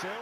Silva.